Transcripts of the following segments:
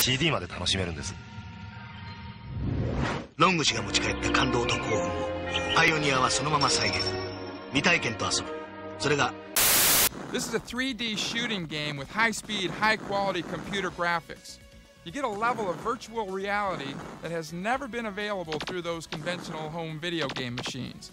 CD まで楽しめるんですロング氏が持ち帰った感動と興奮をパイオニアはそのまま再現未体験と遊ぶそれが This is a 3D shooting game with high speed, high quality computer graphics. You get a level of virtual reality that has never been available through those conventional home video game machines.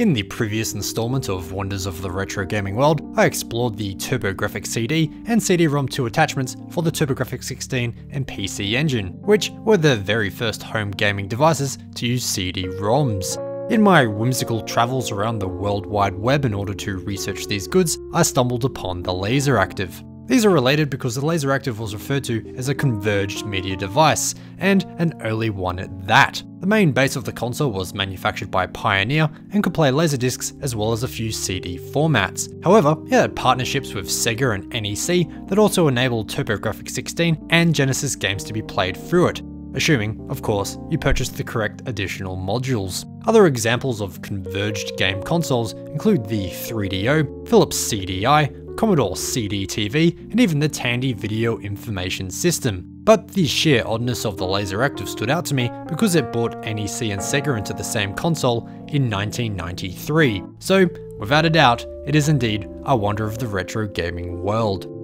In the previous installment of Wonders of the Retro Gaming World, I explored the TurboGrafx CD and CD-ROM 2 attachments for the TurboGrafx 16 and PC Engine, which were the very first home gaming devices to use CD-ROMs. In my whimsical travels around the World Wide Web in order to research these goods, I stumbled upon the Laseractive. These are related because the Laseractive was referred to as a converged media device, and an early one at that. The main base of the console was manufactured by Pioneer and could play Laserdiscs as well as a few CD formats. However, it had partnerships with Sega and NEC that also enabled TurboGrafx 16 and Genesis games to be played through it, assuming, of course, you purchased the correct additional modules. Other examples of converged game consoles include the 3DO, Philips CDI, Commodore CD-TV, and even the Tandy Video Information System. But the sheer oddness of the Laseractive stood out to me because it brought NEC and Sega into the same console in 1993. So, without a doubt, it is indeed a wonder of the retro gaming world.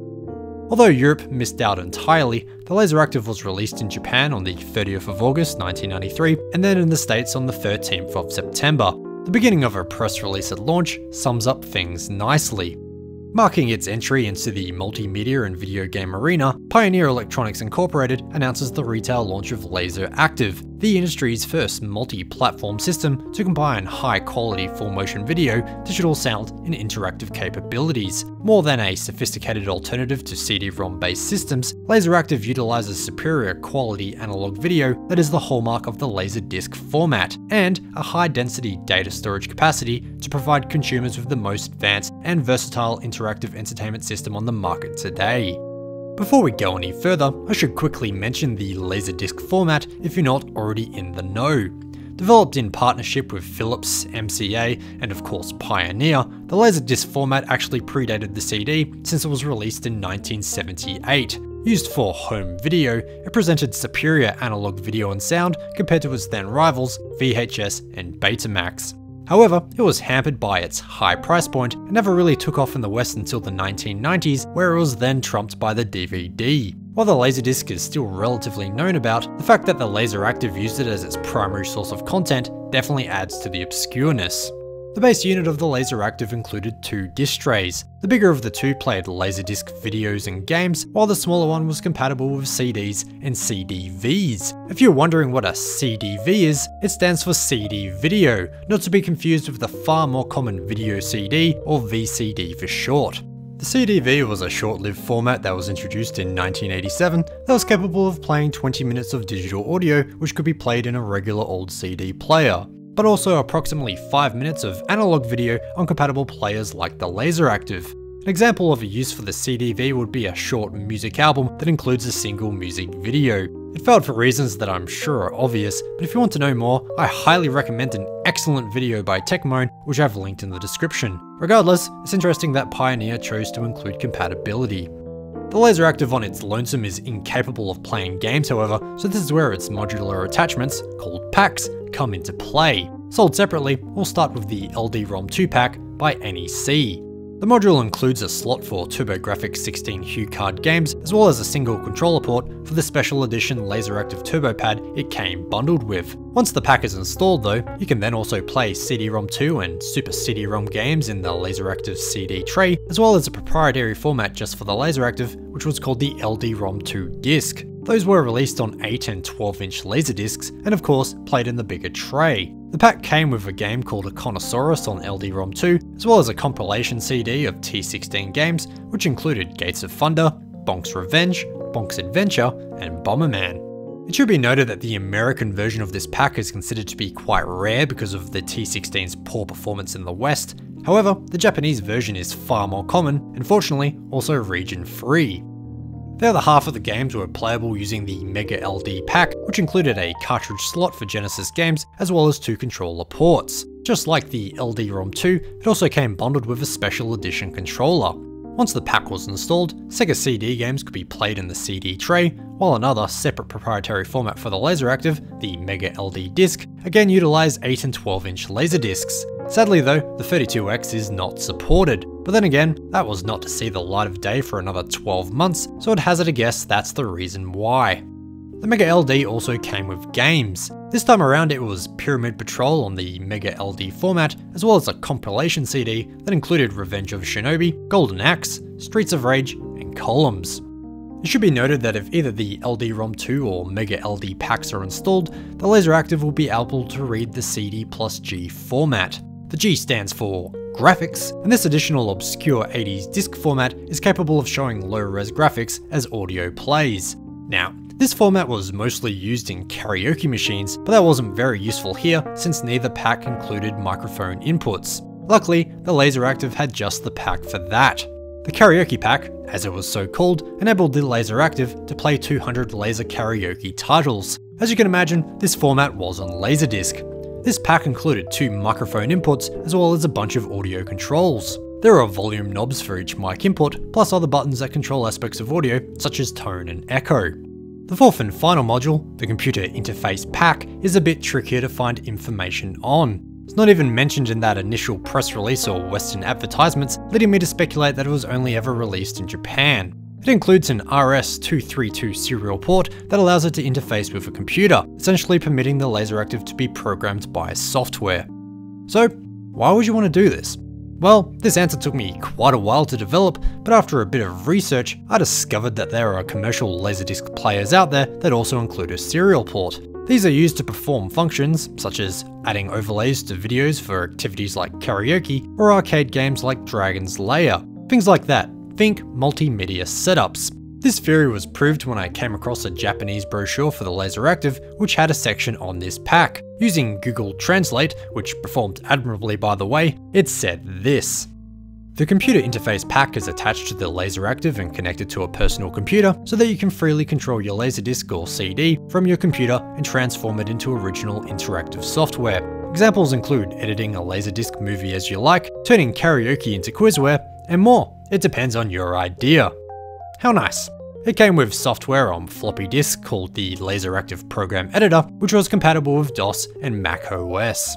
Although Europe missed out entirely, the Laseractive was released in Japan on the 30th of August 1993, and then in the States on the 13th of September. The beginning of a press release at launch sums up things nicely. Marking its entry into the multimedia and video game arena, Pioneer Electronics Incorporated announces the retail launch of Laser Active, the industry's first multi-platform system to combine high-quality full-motion video, digital sound, and interactive capabilities. More than a sophisticated alternative to CD-ROM based systems, Laseractive utilizes superior quality analog video that is the hallmark of the Laserdisc format, and a high-density data storage capacity to provide consumers with the most advanced and versatile interactive entertainment system on the market today. Before we go any further, I should quickly mention the Laserdisc format if you're not already in the know. Developed in partnership with Philips, MCA, and of course Pioneer, the Laserdisc format actually predated the CD since it was released in 1978. Used for home video, it presented superior analog video and sound compared to its then rivals VHS and Betamax. However, it was hampered by its high price point and never really took off in the West until the 1990s, where it was then trumped by the DVD. While the Laserdisc is still relatively known about, the fact that the Laseractive used it as its primary source of content definitely adds to the obscureness. The base unit of the Laseractive included two disc trays. The bigger of the two played Laserdisc videos and games, while the smaller one was compatible with CDs and CDVs. If you're wondering what a CDV is, it stands for CD video, not to be confused with the far more common video CD or VCD for short. The CDV was a short-lived format that was introduced in 1987 that was capable of playing 20 minutes of digital audio which could be played in a regular old CD player but also approximately 5 minutes of analog video on compatible players like the Laseractive. An example of a use for the CDV would be a short music album that includes a single music video. It failed for reasons that I'm sure are obvious, but if you want to know more, I highly recommend an excellent video by Techmoan, which I've linked in the description. Regardless, it's interesting that Pioneer chose to include compatibility. The Laseractive on its lonesome is incapable of playing games however, so this is where its modular attachments, called packs, come into play. Sold separately, we'll start with the LD-ROM 2 pack by NEC. The module includes a slot for TurboGrafx 16 HuCard games, as well as a single controller port for the special edition Laseractive Turbo Pad it came bundled with. Once the pack is installed though, you can then also play CD-ROM 2 and Super CD-ROM games in the Laseractive CD tray, as well as a proprietary format just for the Laseractive, which was called the LD-ROM 2 disc. Those were released on 8 and 12 inch laserdiscs, and of course, played in the bigger tray. The pack came with a game called Econosaurus on LD-ROM 2, as well as a compilation CD of T16 games, which included Gates of Thunder, Bonk's Revenge, Bonk's Adventure, and Bomberman. It should be noted that the American version of this pack is considered to be quite rare because of the T16's poor performance in the West. However, the Japanese version is far more common, and fortunately, also region free. The other half of the games were playable using the Mega LD pack, which included a cartridge slot for Genesis games, as well as two controller ports. Just like the LD-ROM 2, it also came bundled with a special edition controller. Once the pack was installed, Sega CD games could be played in the CD tray, while another separate proprietary format for the Laseractive, the Mega LD disc, again utilised 8 and 12 inch laser discs. Sadly though, the 32X is not supported, but then again, that was not to see the light of day for another 12 months, so I'd hazard a guess that's the reason why. The Mega LD also came with games. This time around it was Pyramid Patrol on the Mega LD format, as well as a compilation CD that included Revenge of Shinobi, Golden Axe, Streets of Rage, and Columns. It should be noted that if either the LD-ROM 2 or Mega LD packs are installed, the Laseractive will be able to read the CD plus G format. The G stands for graphics, and this additional obscure 80s disc format is capable of showing low-res graphics as audio plays. Now, this format was mostly used in karaoke machines, but that wasn't very useful here since neither pack included microphone inputs. Luckily, the Laseractive had just the pack for that. The karaoke pack, as it was so called, enabled the Laseractive to play 200 laser karaoke titles. As you can imagine, this format was on Laserdisc, this pack included two microphone inputs as well as a bunch of audio controls. There are volume knobs for each mic input, plus other buttons that control aspects of audio such as tone and echo. The fourth and final module, the computer interface pack, is a bit trickier to find information on. It's not even mentioned in that initial press release or western advertisements, leading me to speculate that it was only ever released in Japan. It includes an RS-232 serial port that allows it to interface with a computer, essentially permitting the Laseractive to be programmed by software. So, why would you want to do this? Well, this answer took me quite a while to develop, but after a bit of research, I discovered that there are commercial Laserdisc players out there that also include a serial port. These are used to perform functions, such as adding overlays to videos for activities like karaoke or arcade games like Dragon's Lair. Things like that, Think multimedia setups. This theory was proved when I came across a Japanese brochure for the Laseractive which had a section on this pack. Using Google Translate, which performed admirably by the way, it said this. The computer interface pack is attached to the Laseractive and connected to a personal computer so that you can freely control your Laserdisc or CD from your computer and transform it into original interactive software. Examples include editing a Laserdisc movie as you like, turning karaoke into quizware, and more. It depends on your idea. How nice. It came with software on floppy disk called the Laseractive Program Editor, which was compatible with DOS and Mac OS.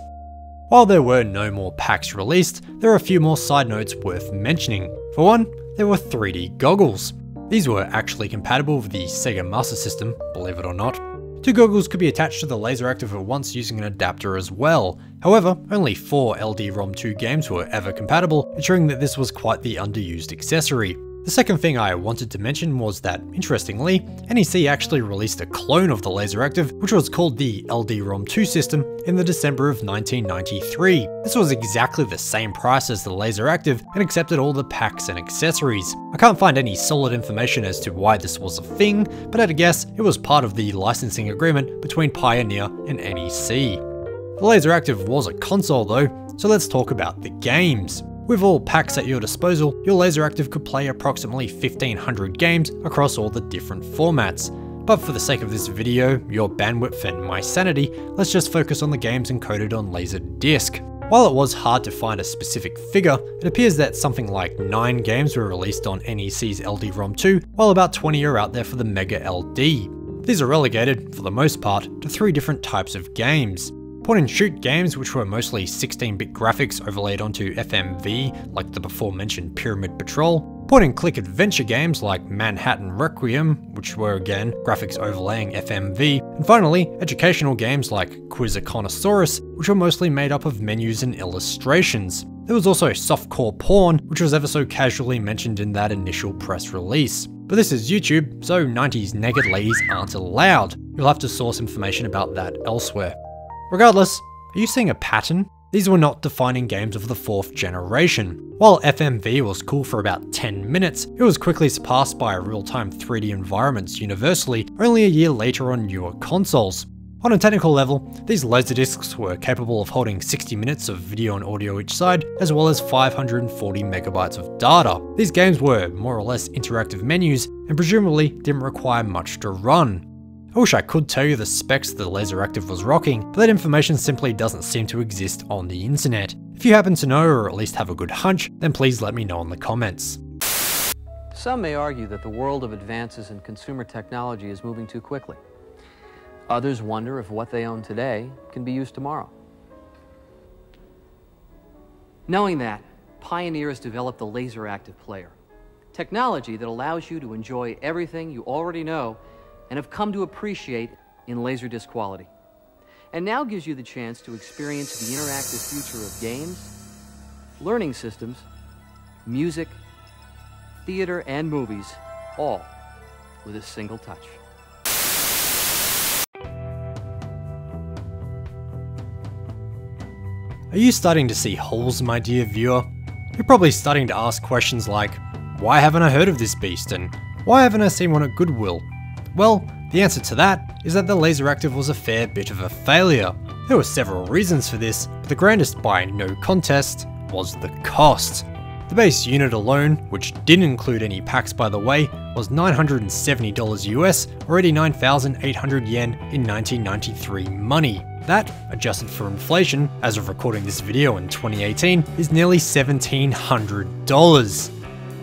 While there were no more packs released, there are a few more side notes worth mentioning. For one, there were 3D goggles. These were actually compatible with the Sega Master System, believe it or not. Two goggles could be attached to the Laseractive at once using an adapter as well. However, only four LD-ROM 2 games were ever compatible, ensuring that this was quite the underused accessory. The second thing I wanted to mention was that, interestingly, NEC actually released a clone of the Laseractive, which was called the LD-ROM 2 system, in the December of 1993. This was exactly the same price as the Laseractive and accepted all the packs and accessories. I can't find any solid information as to why this was a thing, but at a guess, it was part of the licensing agreement between Pioneer and NEC. The Laseractive was a console though, so let's talk about the games. With all packs at your disposal, your Laseractive could play approximately 1500 games across all the different formats. But for the sake of this video, your bandwidth and my sanity, let's just focus on the games encoded on Laserdisc. While it was hard to find a specific figure, it appears that something like 9 games were released on NEC's LD-ROM 2, while about 20 are out there for the Mega LD. These are relegated, for the most part, to three different types of games. Point and shoot games, which were mostly 16 bit graphics overlaid onto FMV, like the before mentioned Pyramid Patrol. Point and click adventure games like Manhattan Requiem, which were again graphics overlaying FMV. And finally, educational games like Quiz Econosaurus, which were mostly made up of menus and illustrations. There was also softcore porn, which was ever so casually mentioned in that initial press release. But this is YouTube, so 90s naked ladies aren't allowed. You'll have to source information about that elsewhere. Regardless, are you seeing a pattern? These were not defining games of the fourth generation. While FMV was cool for about 10 minutes, it was quickly surpassed by real-time 3D environments universally only a year later on newer consoles. On a technical level, these laserdiscs were capable of holding 60 minutes of video and audio each side, as well as 540 megabytes of data. These games were more or less interactive menus, and presumably didn't require much to run. I wish I could tell you the specs the Laseractive was rocking, but that information simply doesn't seem to exist on the internet. If you happen to know or at least have a good hunch, then please let me know in the comments. Some may argue that the world of advances in consumer technology is moving too quickly. Others wonder if what they own today can be used tomorrow. Knowing that, Pioneer has developed the Laseractive Player, technology that allows you to enjoy everything you already know and have come to appreciate in Laserdisc quality. And now gives you the chance to experience the interactive future of games, learning systems, music, theater, and movies, all with a single touch. Are you starting to see holes, my dear viewer? You're probably starting to ask questions like, why haven't I heard of this beast and why haven't I seen one at Goodwill? Well, the answer to that is that the Laseractive was a fair bit of a failure. There were several reasons for this, but the grandest by no contest was the cost. The base unit alone, which didn't include any packs by the way, was $970 US or 89,800 yen in 1993 money. That, adjusted for inflation, as of recording this video in 2018, is nearly $1,700.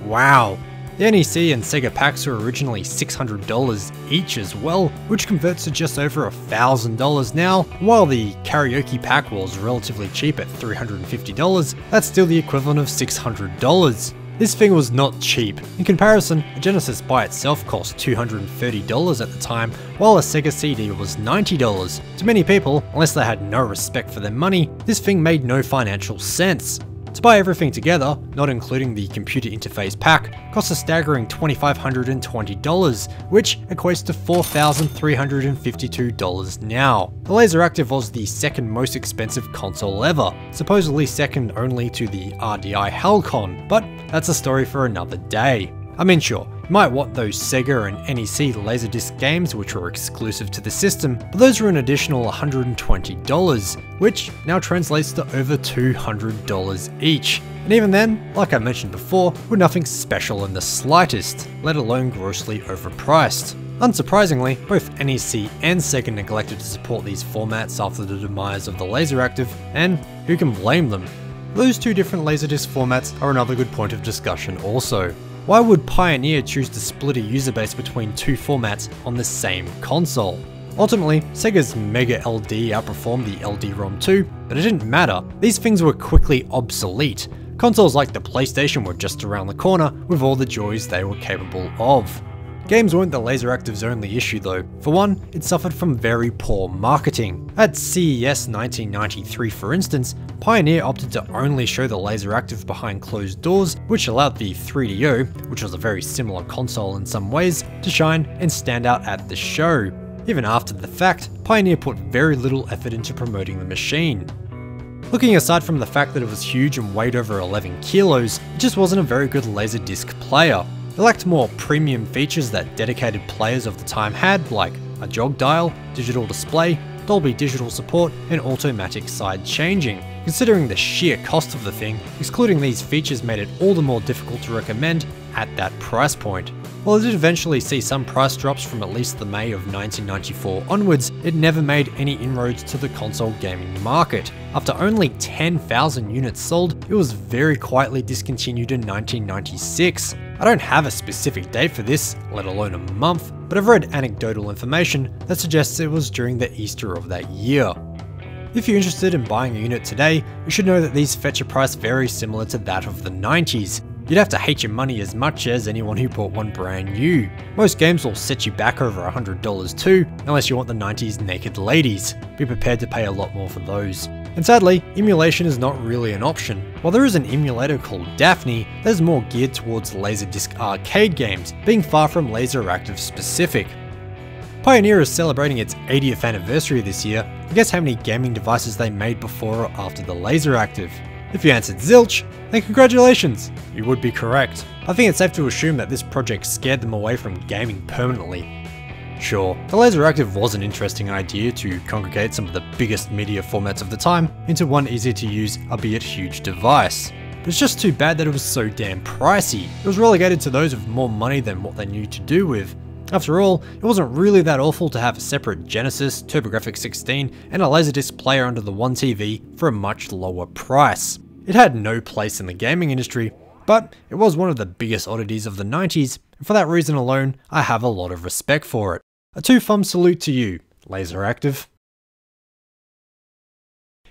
Wow. The NEC and Sega packs were originally $600 each as well, which converts to just over $1,000 now, while the karaoke pack was relatively cheap at $350, that's still the equivalent of $600. This thing was not cheap. In comparison, a Genesis by itself cost $230 at the time, while a Sega CD was $90. To many people, unless they had no respect for their money, this thing made no financial sense. To buy everything together, not including the computer interface pack, costs a staggering $2,520, which equates to $4,352 now. The Laseractive was the second most expensive console ever, supposedly second only to the RDI Halcyon, but that's a story for another day. I mean sure, you might want those Sega and NEC Laserdisc games which were exclusive to the system, but those were an additional $120, which now translates to over $200 each. And even then, like I mentioned before, were nothing special in the slightest, let alone grossly overpriced. Unsurprisingly, both NEC and Sega neglected to support these formats after the demise of the Laseractive, and who can blame them? Those two different Laserdisc formats are another good point of discussion also. Why would Pioneer choose to split a user base between two formats on the same console? Ultimately, Sega's Mega LD outperformed the LD-ROM 2, but it didn't matter, these things were quickly obsolete. Consoles like the PlayStation were just around the corner with all the joys they were capable of. Games weren't the Laseractive's only issue though. For one, it suffered from very poor marketing. At CES 1993 for instance, Pioneer opted to only show the Laseractive behind closed doors, which allowed the 3DO, which was a very similar console in some ways, to shine and stand out at the show. Even after the fact, Pioneer put very little effort into promoting the machine. Looking aside from the fact that it was huge and weighed over 11 kilos, it just wasn't a very good Laserdisc player. It lacked more premium features that dedicated players of the time had, like a jog dial, digital display, Dolby digital support, and automatic side changing. Considering the sheer cost of the thing, excluding these features made it all the more difficult to recommend at that price point. While it did eventually see some price drops from at least the May of 1994 onwards, it never made any inroads to the console gaming market. After only 10,000 units sold, it was very quietly discontinued in 1996. I don't have a specific date for this, let alone a month, but I've read anecdotal information that suggests it was during the Easter of that year. If you're interested in buying a unit today, you should know that these fetch a price very similar to that of the 90s, You'd have to hate your money as much as anyone who bought one brand new. Most games will set you back over $100 too, unless you want the 90s naked ladies. Be prepared to pay a lot more for those. And sadly, emulation is not really an option. While there is an emulator called Daphne that is more geared towards Laserdisc arcade games, being far from Laseractive specific. Pioneer is celebrating its 80th anniversary this year, guess how many gaming devices they made before or after the Laseractive? If you answered zilch, then congratulations, you would be correct. I think it's safe to assume that this project scared them away from gaming permanently. Sure, the Laseractive was an interesting idea to congregate some of the biggest media formats of the time into one easy to use, albeit huge device. But it's just too bad that it was so damn pricey. It was relegated to those with more money than what they knew to do with. After all, it wasn't really that awful to have a separate Genesis, TurboGrafx 16, and a Laserdisc player under the one TV for a much lower price. It had no place in the gaming industry, but it was one of the biggest oddities of the 90s, and for that reason alone, I have a lot of respect for it. A two thumb salute to you, Laseractive.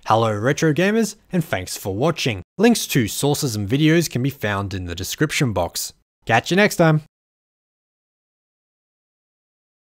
Hello retro gamers, and thanks for watching. Links to sources and videos can be found in the description box. Catch you next time!